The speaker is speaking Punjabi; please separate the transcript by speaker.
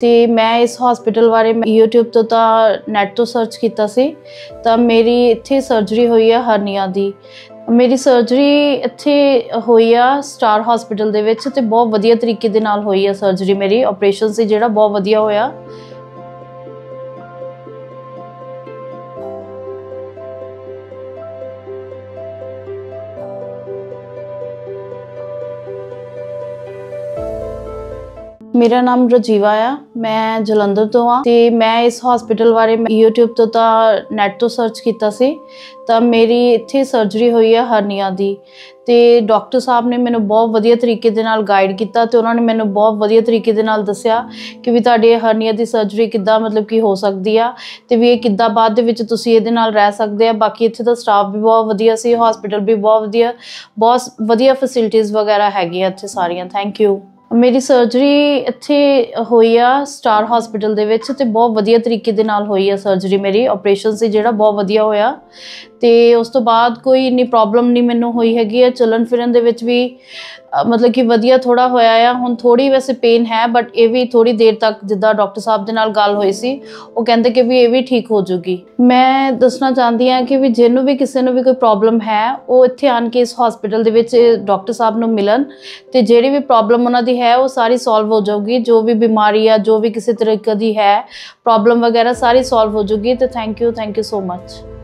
Speaker 1: ਤੇ ਮੈਂ ਇਸ ਹਸਪੀਟਲ ਬਾਰੇ YouTube ਤੋਂ ਤਾਂ ਨੈਟ ਤੋਂ ਸਰਚ ਕੀਤਾ ਸੀ, ਤਾਂ ਮੇਰੀ ਇੱਥੇ ਸਰਜਰੀ ਹੋਈ ਹੈ ਹਰਨੀਆ ਦੀ। ਮੇਰੀ ਸਰਜਰੀ ਇੱਥੇ ਹੋਈ ਆ ਸਟਾਰ ਹਸਪੀਟਲ ਦੇ ਵਿੱਚ ਤੇ ਬਹੁਤ ਵਧੀਆ ਤਰੀਕੇ ਦੇ ਨਾਲ ਹੋਈ ਆ ਸਰਜਰੀ ਮੇਰੀ ਆਪਰੇਸ਼ਨ ਸੀ ਜਿਹੜਾ ਬਹੁਤ ਵਧੀਆ ਹੋਇਆ। ਮੇਰਾ ਨਾਮ ਰਜੀਵਾ ਆ, ਮੈਂ ਜਲੰਧਰ ਤੋਂ ਆ ਤੇ ਮੈਂ ਇਸ ਹਸਪੀਟਲ ਬਾਰੇ YouTube ਤੋਂ ਤਾਂ ਨੈਟ ਤੋਂ ਸਰਚ ਕੀਤਾ ਸੀ, ਤਾਂ ਮੇਰੀ ਇੱਥੇ ਸਰਜਰੀ ਹੋਈ ਆ ਹਰਨੀਆ ਦੀ ਤੇ ਡਾਕਟਰ ਸਾਹਿਬ ਨੇ ਮੈਨੂੰ ਬਹੁਤ ਵਧੀਆ ਤਰੀਕੇ ਦੇ ਨਾਲ ਗਾਈਡ ਕੀਤਾ ਤੇ ਉਹਨਾਂ ਨੇ ਮੈਨੂੰ ਬਹੁਤ ਵਧੀਆ ਤਰੀਕੇ ਦੇ ਨਾਲ ਦੱਸਿਆ ਕਿ ਵੀ ਤੁਹਾਡੇ ਹਰਨੀਆ ਦੀ ਸਰਜਰੀ ਕਿੱਦਾਂ ਮਤਲਬ ਕਿ ਹੋ ਸਕਦੀ ਆ ਤੇ ਵੀ ਇਹ ਕਿੱਦਾਂ ਬਾਅਦ ਦੇ ਵਿੱਚ ਤੁਸੀਂ ਇਹਦੇ ਨਾਲ ਰਹਿ ਸਕਦੇ ਆ, ਬਾਕੀ ਇੱਥੇ ਦਾ ਸਟਾਫ ਵੀ ਬਹੁਤ ਵਧੀਆ ਸੀ ਹਸਪੀਟਲ ਵੀ ਬਹੁਤ ਵਧੀਆ ਬਹੁਤ ਵਧੀਆ ਫੈਸਿਲਿਟੀਆਂ ਵਗੈਰਾ ਹੈਗੀਆਂ ਇੱਥੇ ਸਾਰੀਆਂ ਥੈਂਕ ਯੂ ਮੇਰੀ ਸਰਜਰੀ ਇੱਥੇ ਹੋਈ ਆ ਸਟਾਰ ਹਸਪੀਟਲ ਦੇ ਵਿੱਚ ਤੇ ਬਹੁਤ ਵਧੀਆ ਤਰੀਕੇ ਦੇ ਨਾਲ ਹੋਈ ਆ ਸਰਜਰੀ ਮੇਰੀ ਆਪਰੇਸ਼ਨ ਸੀ ਜਿਹੜਾ ਬਹੁਤ ਵਧੀਆ ਹੋਇਆ। ਤੇ ਉਸ ਤੋਂ ਬਾਅਦ ਕੋਈ ਇੰਨੀ ਪ੍ਰੋਬਲਮ ਨਹੀਂ ਮੈਨੂੰ ਹੋਈ ਹੈਗੀ ਹੈ। ਚੱਲਣ ਫਿਰਨ ਦੇ ਵਿੱਚ ਵੀ ਮਤਲਬ ਕਿ ਵਧੀਆ ਥੋੜਾ ਹੋਇਆ ਆ। ਹੁਣ ਥੋੜੀ ਵੈਸੇ ਪੇਨ ਹੈ ਬਟ ਇਹ ਵੀ ਥੋੜੀ ਦੇਰ ਤੱਕ ਜਿੱਦਾਂ ਡਾਕਟਰ ਸਾਹਿਬ ਦੇ ਨਾਲ ਗੱਲ ਹੋਈ ਸੀ, ਉਹ ਕਹਿੰਦੇ ਕਿ ਵੀ ਇਹ ਵੀ ਠੀਕ ਹੋ ਜੂਗੀ ਮੈਂ ਦੱਸਣਾ ਚਾਹੁੰਦੀ ਹਾਂ ਕਿ ਵੀ ਜਿਹਨੂੰ ਵੀ ਕਿਸੇ ਨੂੰ ਵੀ ਕੋਈ ਪ੍ਰੋਬਲਮ ਹੈ, ਉਹ ਇੱਥੇ ਆਣ ਕੇ ਇਸ ਹਸਪੀਟਲ ਦੇ ਵਿੱਚ ਡਾਕਟਰ ਸਾਹਿਬ ਨੂੰ ਮਿਲਣ ਤੇ ਜਿਹੜੀ ਵੀ ਪ੍ਰੋਬਲਮ ਉਹਨਾਂ ਦੀ ਹੈ, ਉਹ ਸਾਰੀ ਸੋਲਵ ਹੋ ਜਾਊਗੀ। ਜੋ ਵੀ ਬਿਮਾਰੀ ਆ, ਜੋ ਵੀ ਕਿਸੇ ਤਰੀਕੇ ਦੀ ਹੈ ਪ੍ਰੋਬਲਮ ਵਗੈਰਾ ਸਾਰੀ ਸੋਲਵ ਹੋ ਜਾਊਗੀ ਤੇ thank you thank you so much